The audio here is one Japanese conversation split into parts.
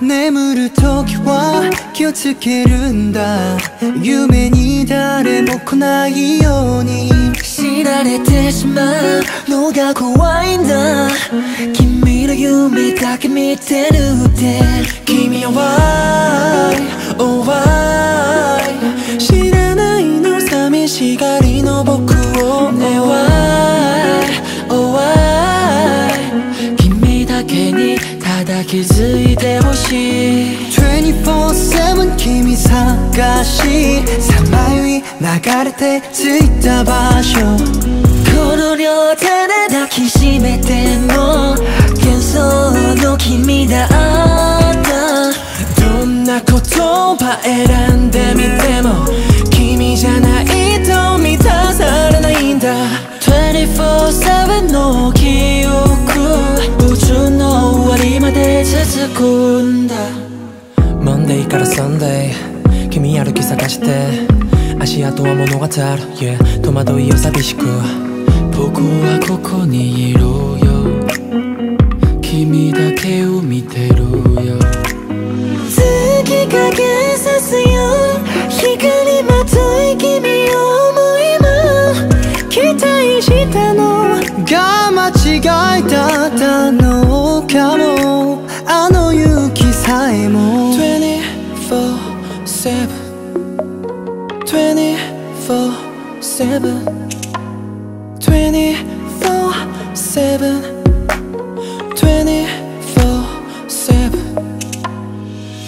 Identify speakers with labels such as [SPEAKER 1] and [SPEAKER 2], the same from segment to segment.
[SPEAKER 1] 眠る時は気をつけるんだ。夢に誰も来ないように。
[SPEAKER 2] 知られてしまうのが怖いんだ。君の夢だけ見てるって。君は Why Oh Why 気づいてほしい。
[SPEAKER 1] 24-7君探しさまよい流れて着いた場所。
[SPEAKER 2] この両手で抱きしめても幻想の君だった。
[SPEAKER 1] どんな言葉選んでみても君じゃないと満たされないんだ。
[SPEAKER 2] 24-7の続くんだ。
[SPEAKER 3] Monday から Sunday 君歩き探して。足跡は物語る、yeah、戸惑いを寂しく。
[SPEAKER 4] 僕はここにいるよ。
[SPEAKER 3] 24-7 24-7 24-7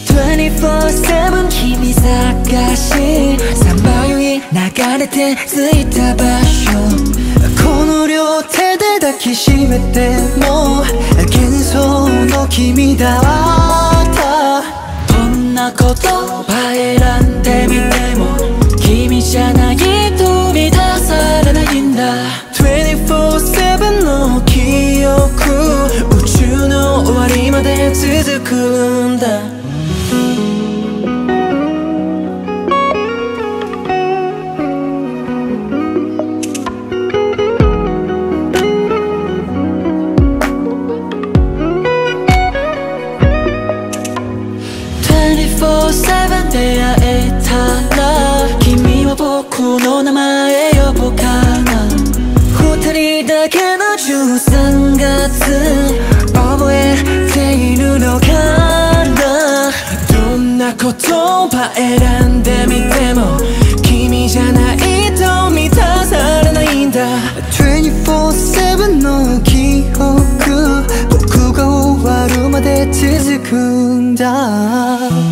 [SPEAKER 2] 24-7君探しさまよい流れて着いた場所
[SPEAKER 1] この両手で抱きしめても幻想の君だった
[SPEAKER 2] どんな言葉
[SPEAKER 1] くんだ。
[SPEAKER 2] 24-7出会えたら君は僕の名前呼ぼうかな。二人だけの13月。
[SPEAKER 1] 選んでみても君じゃないと満たされないんだ。24-7の記憶僕が終わるまで続くんだ。